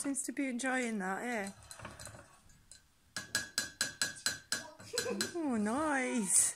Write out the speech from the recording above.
seems to be enjoying that, yeah. Oh, nice.